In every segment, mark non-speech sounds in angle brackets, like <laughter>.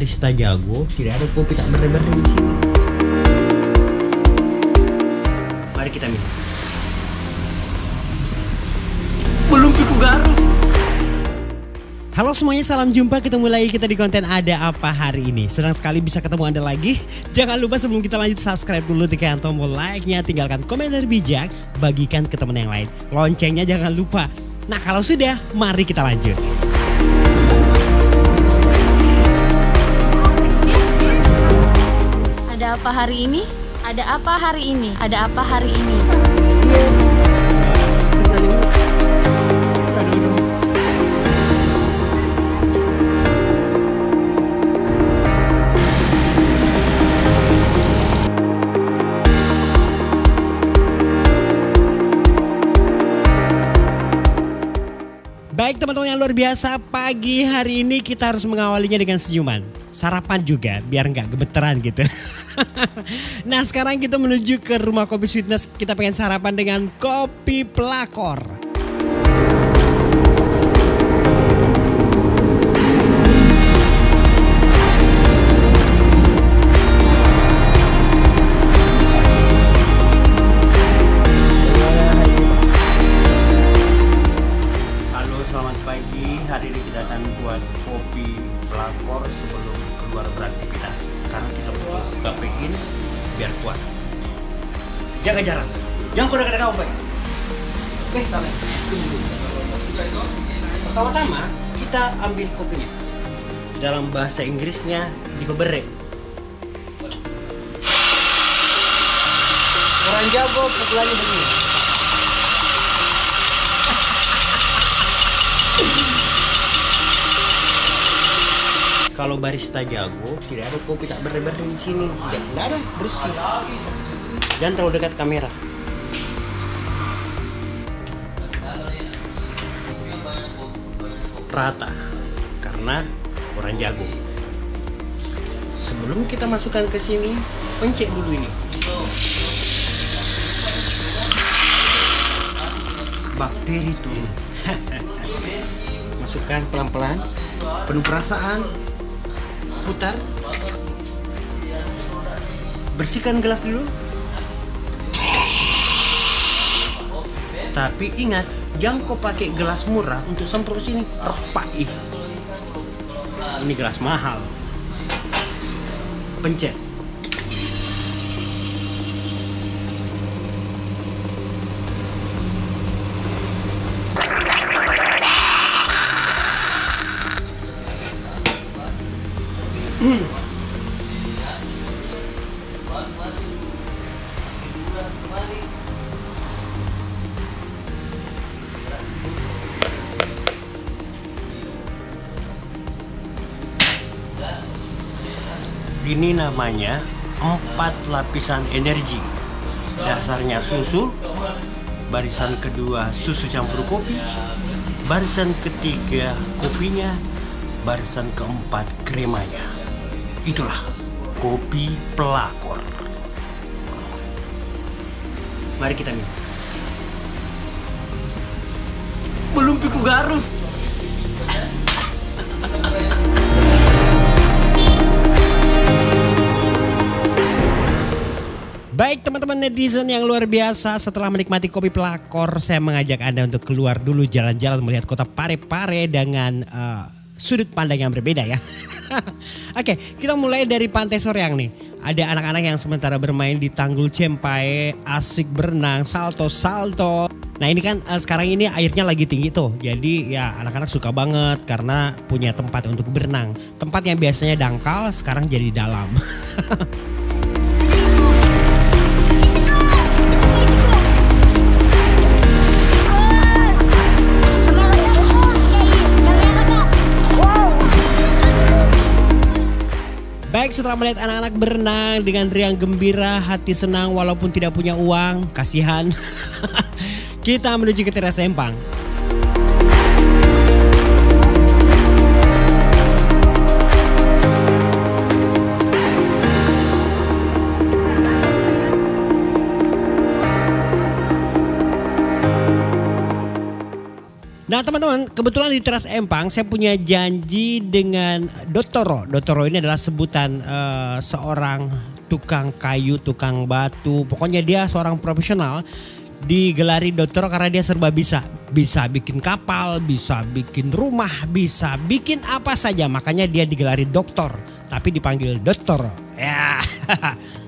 barista jago, tidak ada kopi tak bersih-bersih di sini. Mari kita minum. Belum piku garuh. Halo semuanya, salam jumpa. Ketemu lagi kita di konten Ada Apa hari ini. Senang sekali bisa ketemu Anda lagi. Jangan lupa sebelum kita lanjut subscribe dulu, tekan tombol like-nya, tinggalkan komentar bijak, bagikan ke teman yang lain. Loncengnya jangan lupa. Nah kalau sudah, mari kita lanjut. Ada apa hari ini? Ada apa hari ini? Ada apa hari ini? Yang luar biasa, pagi hari ini kita harus mengawalinya dengan senyuman. Sarapan juga, biar nggak gemeteran gitu. <laughs> nah sekarang kita menuju ke rumah kopi sweetness. Kita pengen sarapan dengan kopi pelakor. Dalam bahasa Inggrisnya dibeberek. Orang jago pukulannya begini. Kalau barista jago, tidak ada kopi tak bersih-bersih di sini. Tidak ada bersih. Jangan terlalu dekat kamera. Rata, karena orang jago. Sebelum kita masukkan ke sini, pencet dulu ini. Bakteri turun. <laughs> Masukkan pelan-pelan, penuh perasaan, putar bersihkan gelas dulu tapi ingat jangan kau pakai gelas murah untuk semprot sini repak ih. Ini gelas mahal. Pencet Ini namanya empat lapisan energi. Dasarnya susu, barisan kedua susu campur kopi, barisan ketiga kopinya, barisan keempat kremanya. Itulah kopi pelakor. Mari kita minum. Belum piku garuh. Baik teman-teman netizen yang luar biasa setelah menikmati kopi pelakor saya mengajak anda untuk keluar dulu jalan-jalan melihat kota Parepare dengan eh, sudut pandang yang berbeda ya. <laughs> Oke kita mulai dari Pantai Soreang nih. Ada anak-anak yang sementara bermain di Tanggul Cempai, asik berenang, salto-salto. Nah ini kan eh, sekarang ini airnya lagi tinggi tuh. Jadi ya anak-anak suka banget karena punya tempat untuk berenang. Tempat yang biasanya dangkal sekarang jadi dalam. <laughs> setelah melihat anak-anak berenang dengan riang gembira, hati senang walaupun tidak punya uang, kasihan. <laughs> Kita menuju ke teras Empang. Nah teman-teman, kebetulan di teras Empang saya punya janji dengan Dotoro. Dotoro ini adalah sebutan uh, seorang tukang kayu, tukang batu. Pokoknya dia seorang profesional digelari Dotoro karena dia serba bisa. Bisa bikin kapal, bisa bikin rumah, bisa bikin apa saja. Makanya dia digelari doktor, tapi dipanggil Dotoro. Ya. <laughs>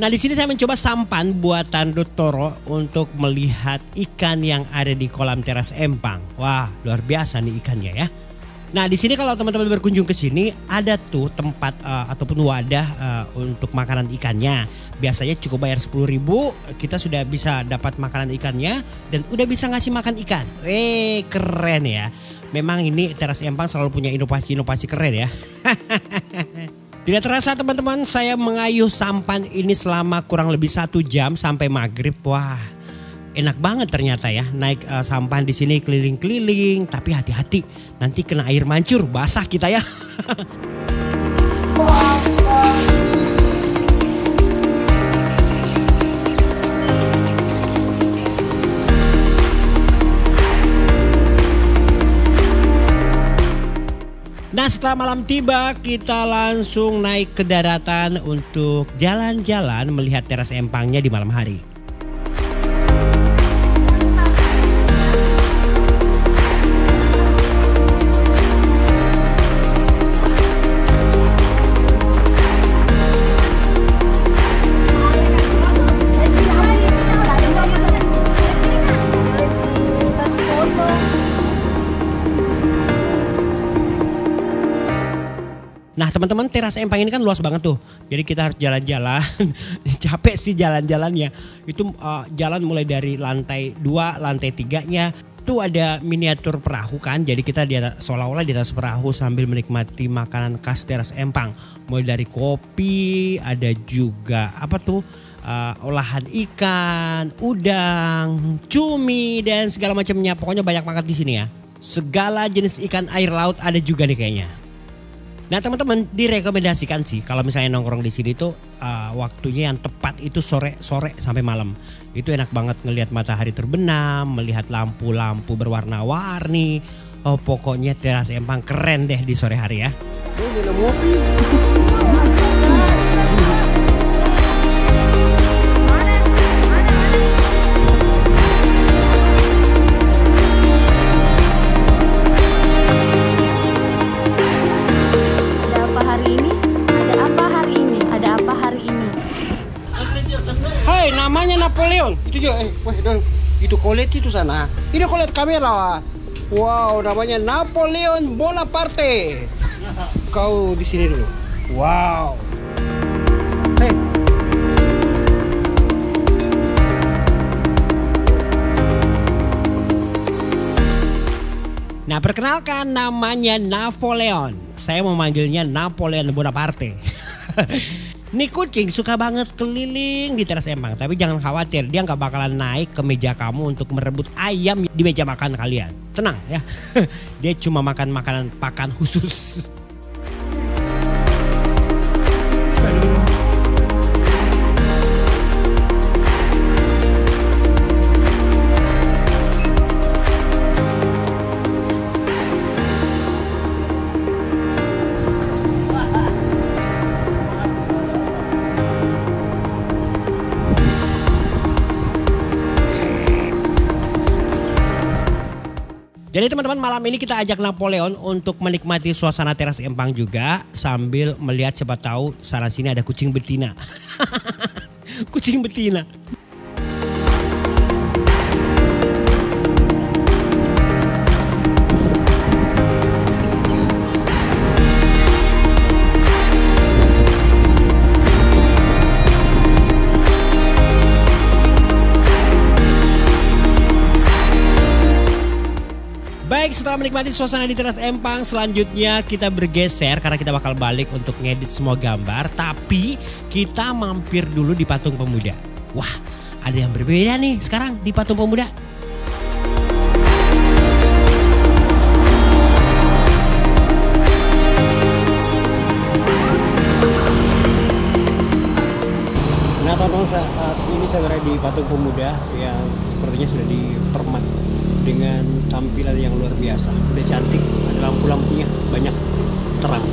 Nah di sini saya mencoba sampan buatan Dotoro untuk melihat ikan yang ada di kolam teras Empang. Wah luar biasa nih ikannya ya. Nah di sini kalau teman-teman berkunjung ke sini ada tuh tempat uh, ataupun wadah uh, untuk makanan ikannya. Biasanya cukup bayar 10 ribu kita sudah bisa dapat makanan ikannya dan udah bisa ngasih makan ikan. Eh keren ya. Memang ini teras Empang selalu punya inovasi-inovasi keren ya. <laughs> Tidak terasa teman-teman saya mengayuh sampan ini selama kurang lebih satu jam sampai maghrib. Wah enak banget ternyata ya naik uh, sampan di sini keliling-keliling. Tapi hati-hati nanti kena air mancur basah kita ya. <laughs> setelah malam tiba kita langsung naik ke daratan untuk jalan-jalan melihat teras empangnya di malam hari. Teras empang ini kan luas banget tuh. Jadi kita harus jalan-jalan. <laughs> Capek sih jalan-jalannya. Itu uh, jalan mulai dari lantai 2, lantai 3-nya. Tuh ada miniatur perahu kan. Jadi kita di seolah-olah di atas perahu sambil menikmati makanan khas teras empang. Mulai dari kopi, ada juga apa tuh uh, olahan ikan, udang, cumi dan segala macamnya. Pokoknya banyak banget di sini ya. Segala jenis ikan air laut ada juga nih kayaknya. Nah teman-teman direkomendasikan sih kalau misalnya nongkrong di sini tuh uh, waktunya yang tepat itu sore sore sampai malam. Itu enak banget ngelihat matahari terbenam, melihat lampu-lampu berwarna-warni. Oh pokoknya teras empang keren deh di sore hari ya. Ada Kolet itu sana. Ini kolet kamera. Wow, namanya Napoleon Bonaparte. Kau di sini dulu. Wow. Hei. Nah perkenalkan namanya Napoleon. Saya memanggilnya Napoleon Bonaparte. <laughs> Nih kucing suka banget keliling di teras empang. Tapi jangan khawatir dia nggak bakalan naik ke meja kamu untuk merebut ayam di meja makan kalian. Tenang ya. <laughs> dia cuma makan makanan pakan khusus. Jadi teman-teman malam ini kita ajak Napoleon untuk menikmati suasana teras empang juga sambil melihat siapa tahu sana sini ada kucing betina. <laughs> kucing betina. Baik, setelah menikmati suasana di teras Empang, selanjutnya kita bergeser karena kita bakal balik untuk ngedit semua gambar. Tapi kita mampir dulu di Patung Pemuda. Wah, ada yang berbeda nih sekarang di Patung Pemuda. Nah, teman-teman saat ini saya berada di Patung Pemuda yang sepertinya sudah dipermak dengan tampilan yang luar biasa. Udah cantik, ada lampu-lampunya banyak terang.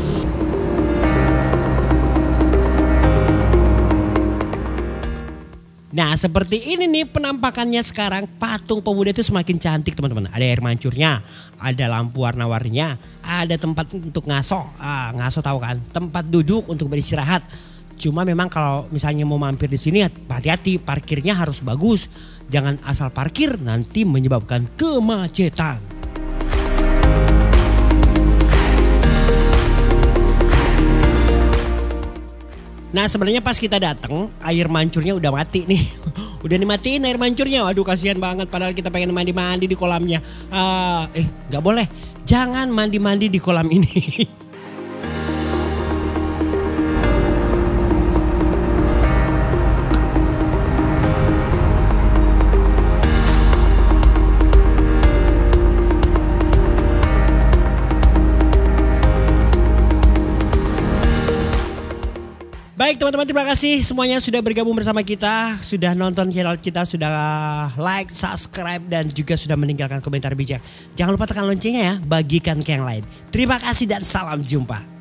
Nah seperti ini nih penampakannya sekarang patung pemuda itu semakin cantik teman-teman. Ada air mancurnya, ada lampu warna-warninya, ada tempat untuk ngaso. Ah, ngaso tahu kan? Tempat duduk untuk beristirahat. Cuma memang kalau misalnya mau mampir di sini hati-hati parkirnya harus bagus. Jangan asal parkir nanti menyebabkan kemacetan. Nah sebenarnya pas kita datang air mancurnya udah mati nih. <laughs> udah dimatiin air mancurnya. Waduh kasihan banget padahal kita pengen mandi-mandi di kolamnya. Uh, eh nggak boleh. Jangan mandi-mandi di kolam ini. <laughs> Baik teman-teman terima kasih semuanya sudah bergabung bersama kita, sudah nonton channel kita, sudah like, subscribe dan juga sudah meninggalkan komentar bijak. Jangan lupa tekan loncengnya ya, bagikan ke yang lain. Terima kasih dan salam jumpa.